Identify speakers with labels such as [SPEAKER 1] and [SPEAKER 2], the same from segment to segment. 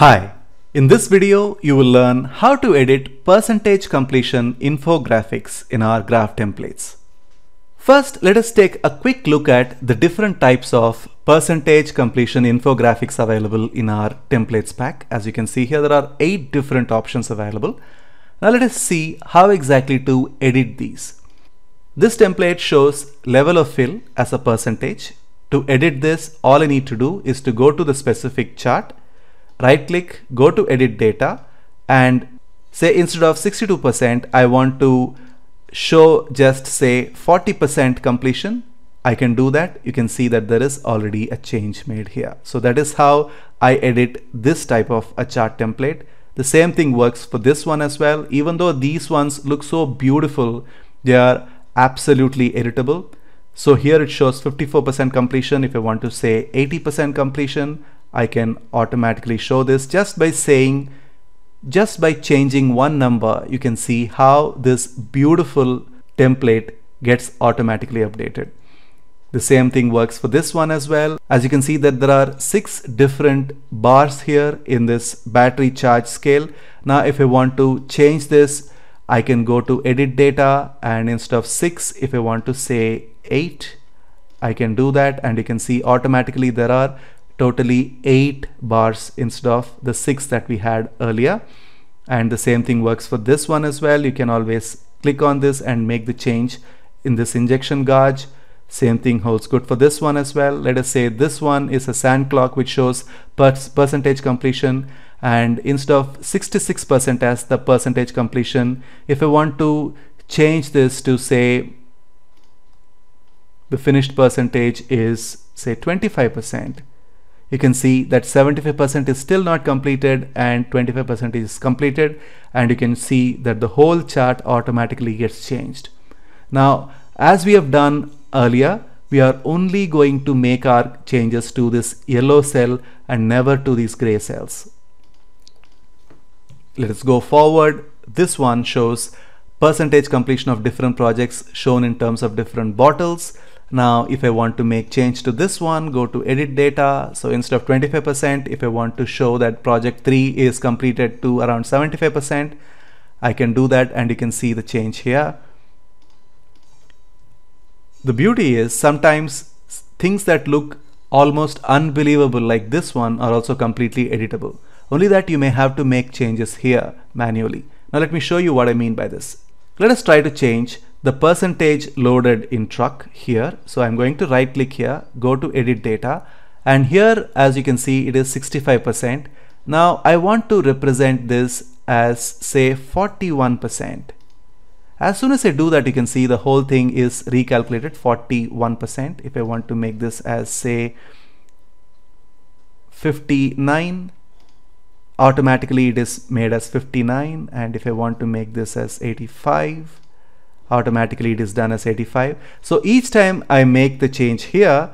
[SPEAKER 1] Hi, in this video you will learn how to edit percentage completion infographics in our graph templates. First, let us take a quick look at the different types of percentage completion infographics available in our templates pack. As you can see here, there are eight different options available. Now let us see how exactly to edit these. This template shows level of fill as a percentage. To edit this, all I need to do is to go to the specific chart, right click, go to edit data and say instead of 62%, I want to show just say 40% completion. I can do that. You can see that there is already a change made here. So that is how I edit this type of a chart template. The same thing works for this one as well. Even though these ones look so beautiful, they are absolutely editable. So here it shows 54% completion. If I want to say 80% completion, I can automatically show this just by saying, just by changing one number, you can see how this beautiful template gets automatically updated. The same thing works for this one as well. As you can see that there are six different bars here in this battery charge scale. Now if I want to change this, I can go to edit data and instead of six, if I want to say eight, I can do that and you can see automatically there are totally eight bars instead of the six that we had earlier. And the same thing works for this one as well. You can always click on this and make the change in this injection gauge same thing holds good for this one as well. Let us say this one is a sand clock which shows per percentage completion and instead of 66% as the percentage completion, if I want to change this to say the finished percentage is say 25%, you can see that 75% is still not completed and 25% is completed and you can see that the whole chart automatically gets changed. Now as we have done earlier, we are only going to make our changes to this yellow cell and never to these gray cells. Let us go forward. This one shows percentage completion of different projects shown in terms of different bottles. Now, if I want to make change to this one, go to edit data. So instead of 25%, if I want to show that project 3 is completed to around 75%, I can do that and you can see the change here. The beauty is sometimes things that look almost unbelievable like this one are also completely editable. Only that you may have to make changes here manually. Now let me show you what I mean by this. Let us try to change the percentage loaded in truck here. So I'm going to right click here, go to edit data and here as you can see it is 65%. Now I want to represent this as say 41%. As soon as I do that, you can see the whole thing is recalculated 41%. If I want to make this as say 59, automatically it is made as 59. And if I want to make this as 85, automatically it is done as 85. So each time I make the change here,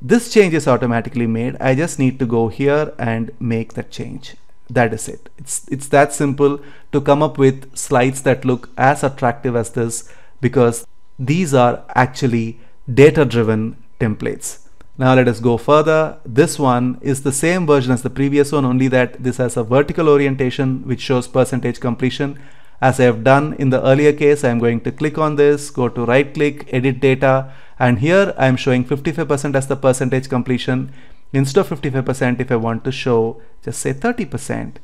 [SPEAKER 1] this change is automatically made. I just need to go here and make that change. That is it. It's it's that simple to come up with slides that look as attractive as this because these are actually data driven templates. Now let us go further. This one is the same version as the previous one only that this has a vertical orientation which shows percentage completion as I have done in the earlier case I am going to click on this go to right click edit data and here I am showing 55% as the percentage completion Instead of 55%, if I want to show just say 30%,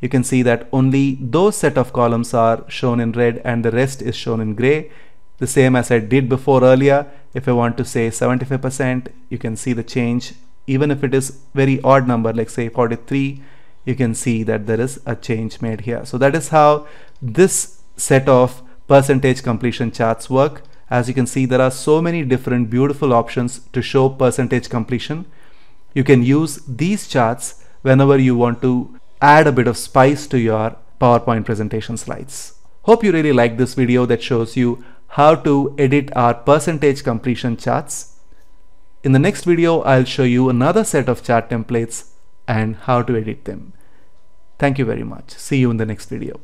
[SPEAKER 1] you can see that only those set of columns are shown in red and the rest is shown in gray. The same as I did before earlier. If I want to say 75%, you can see the change. Even if it is very odd number, like say 43, you can see that there is a change made here. So that is how this set of percentage completion charts work. As you can see, there are so many different beautiful options to show percentage completion. You can use these charts whenever you want to add a bit of spice to your PowerPoint presentation slides. Hope you really like this video that shows you how to edit our percentage completion charts. In the next video, I'll show you another set of chart templates and how to edit them. Thank you very much. See you in the next video.